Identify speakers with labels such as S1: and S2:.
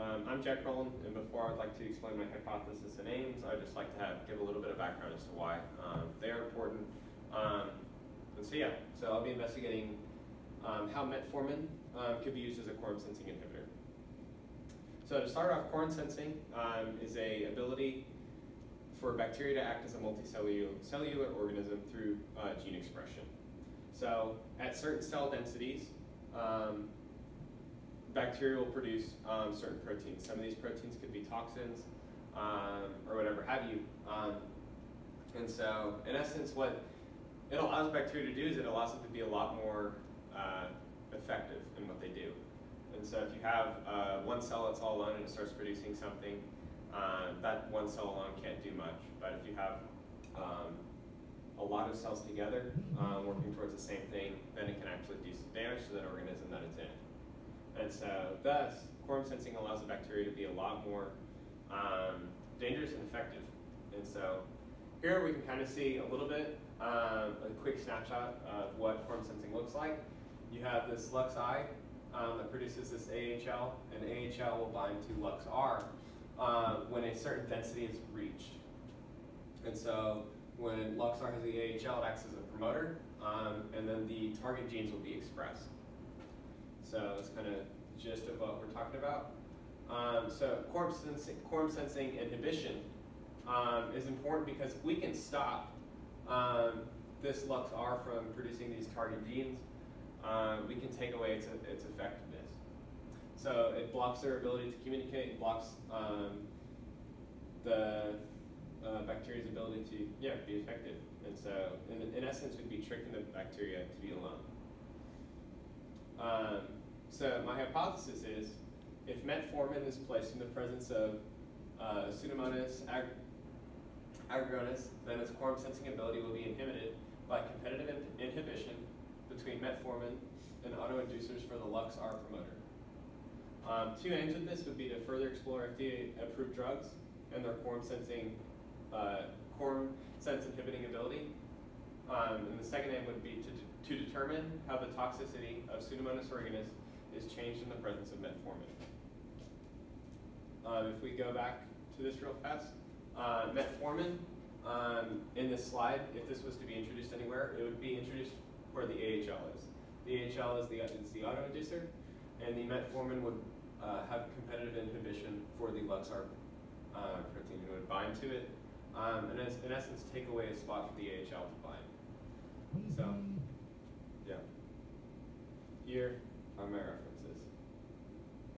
S1: Um, I'm Jack Rowland, and before I'd like to explain my hypothesis and aims, I'd just like to have, give a little bit of background as to why um, they are important. Um, and so yeah, so I'll be investigating um, how metformin um, could be used as a quorum sensing inhibitor. So to start off, quorum sensing um, is a ability for bacteria to act as a multicellular organism through uh, gene expression. So at certain cell densities, bacteria will produce um, certain proteins. Some of these proteins could be toxins um, or whatever have you. Um, and so, in essence, what it allows bacteria to do is it allows them to be a lot more uh, effective in what they do. And so, if you have uh, one cell that's all alone and it starts producing something, uh, that one cell alone can't do much. But if you have um, a lot of cells together uh, working towards the same thing, then it can actually do some damage to that organism that it's in. And so thus, quorum sensing allows the bacteria to be a lot more um, dangerous and effective. And so here we can kind of see a little bit, um, a quick snapshot of what quorum sensing looks like. You have this LuxI um, that produces this AHL, and AHL will bind to LuxR uh, when a certain density is reached. And so when LuxR has the AHL, it acts as a promoter, um, and then the target genes will be expressed. So it's kind of the gist of what we're talking about. Um, so quorum sensing, quorum sensing inhibition um, is important because we can stop um, this LuxR from producing these target genes. Um, we can take away its, its effectiveness. So it blocks their ability to communicate, it blocks um, the uh, bacteria's ability to yeah be effective. And so in, in essence, we'd be tricking the bacteria to be alone. So my hypothesis is if metformin is placed in the presence of uh, Pseudomonas ag then its quorum sensing ability will be inhibited by competitive in inhibition between metformin and autoinducers for the LuxR promoter. Um, two aims of this would be to further explore FDA-approved drugs and their quorum sensing, uh, quorum sense inhibiting ability. Um, and the second aim would be to, to determine how the toxicity of Pseudomonas aeruginosa is changed in the presence of metformin. Um, if we go back to this real fast, uh, metformin um, in this slide, if this was to be introduced anywhere, it would be introduced where the AHL is. The AHL is the, is the autoinducer, and the metformin would uh, have competitive inhibition for the LuxR uh, protein. It would bind to it, um, and in essence take away a spot for the AHL to bind. So, yeah. Here, America.